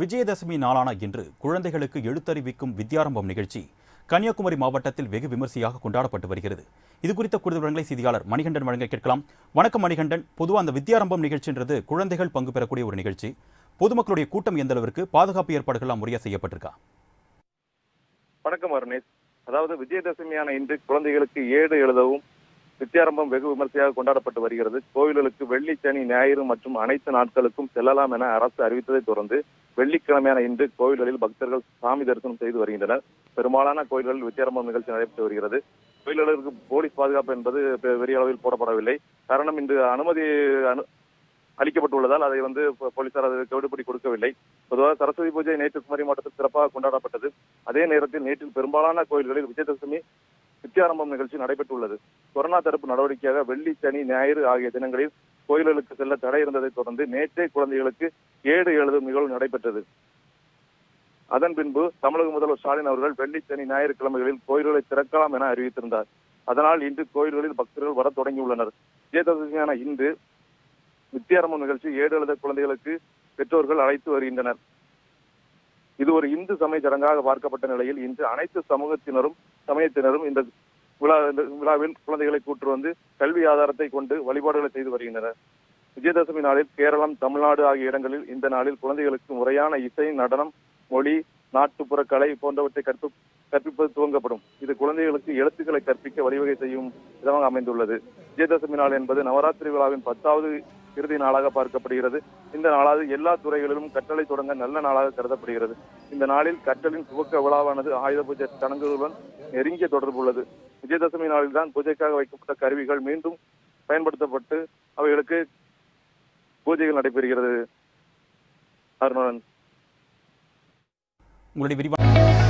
விஜயதசமி நாளான இன்று குழந்தைகளுக்கு எழுத்தறிவிக்கும் வித்யாரம்பம் நிகழ்ச்சி கன்னியாகுமரி மாவட்டத்தில் வெகு விமர்சையாக கொண்டாடப்பட்டு வருகிறது. இது குறித்த கூடுதல் விவரங்களை செய்தியாளர் மணிகண்டன் வழங்க கேட்கலாம். வணக்கம் மணிகண்டன். பொதுவாக அந்த வித்யாரம்பம் நிகழ்ச்சின்றது குழந்தைகள் பங்கு பெறக்கூடிய ஒரு நிகழ்ச்சி. பொதுமக்களுடைய கூட்டம் எந்த அளவிற்கு? பாதுகாப்பு ஏற்பாடுகள்லாம் முறையாக செய்யப்பட்டிருக்கா? வணக்கம் அருணேஷ். அதாவது விஜயதசமியான இன்று குழந்தைகளுக்கு ஏடு எழுதவும் நித்தியாரம்பம் வெகு விமர்சையாக கொண்டாடப்பட்டு வருகிறது. கோவில்களுக்கு வெள்ளி சனி ஞாயிறு மற்றும் அனைத்து நாட்களுக்கும் செல்லலாம் என அரசு அறிவித்ததை தொடர்ந்து வெள்ளிக்கிழமையான இன்று கோவில்களில் பக்தர்கள் சாமி தரிசனம் செய்து வருகின்றனர். பெரும்பாலான கோயில்களில் வித்தியாரம்பம் நிகழ்ச்சி நடைபெற்று வருகிறது. கோயில்களுக்கு போலீஸ் பாதுகாப்பு என்பது பெ- பெரிய அளவில் போடப்படவில்லை. காரணம் இன்று அனுமதி அனு அளிக்கப்பட்டுள்ளதால் அதை வந்து போலீசார் அதை கெடுபிடி கொடுக்கவில்லை. பொதுவாக சரஸ்வதி பூஜை நேற்று குமரி மாவட்டத்தில் சிறப்பாக கொண்டாடப்பட்டது. அதே நேரத்தில் நேற்று பெரும்பாலான கோயில்களில் விஜயதசமி நித்தியாரம்பம் நிகழ்ச்சி நடைபெற்றுள்ளது. கொரோனா தடுப்பு நடவடிக்கையாக வெள்ளி சனி ஞாயிறு ஆகிய தினங்களில் கோயில்களுக்கு செல்ல தடை இருந்ததை தொடர்ந்து நேற்றே குழந்தைகளுக்கு ஏடு எழுதும் நிகழ்வு நடைபெற்றது. அதன் பின்பு தமிழக முதல்வர் ஸ்டாலின் அவர்கள் வெள்ளி சனி ஞாயிற்றுக்கிழமைகளில் கோயில்களை திறக்கலாம் என அறிவித்திருந்தார். அதனால் இன்று கோயில்களில் பக்தர்கள் வரத் தொடங்கியுள்ளனர். விஜயதசமியான இன்று நித்தியாரம்பம் நிகழ்ச்சி ஏடு எழுத குழந்தைகளுக்கு பெற்றோர்கள் அழைத்து வருகின்றனர். இது ஒரு இந்து சமய சடங்காக பார்க்கப்பட்ட நிலையில் இன்று அனைத்து சமூகத்தினரும் சமயத்தினரும் இந்த விழா இந்த விழாவில் குழந்தைகளை கூற்று வந்து கல்வி ஆதாரத்தை கொண்டு வழிபாடுகளை செய்து வருகின்றனர். விஜயதசமி நாளில் கேரளம் தமிழ்நாடு ஆகிய இடங்களில் இந்த நாளில் குழந்தைகளுக்கு முறையான இசை நடனம் மொழி நாட்டுப்புற கலை போன்றவற்றை கற்று கற்பிப்பது துவங்கப்படும். இது குழந்தைகளுக்கு எழுத்துக்களை கற்பிக்க வழிவகை செய்யும் விதமாக அமைந்துள்ளது. விஜயதசமி நாள் என்பது நவராத்திரி விழாவின் பத்தாவது இறுதி நாளாக பார்க்கப்படுகிறது. இந்த நாளாவது எல்லா துறைகளிலும் கற்றலை தொடங்க நல்ல நாளாக கருதப்படுகிறது. இந்த நாளில் கற்றலின் துவக்க விழாவானது ஆயுத பூஜை சடங்குகளுடன் நெருங்கிய தொடர்பு உள்ளது. விஜயதசமி நாளில் தான் பூஜைக்காக வைக்கப்பட்ட கருவிகள் மீண்டும் பயன்படுத்தப்பட்டு அவைகளுக்கு பூஜைகள் நடைபெறுகிறது. அருணன் உங்களுடைய விரிவான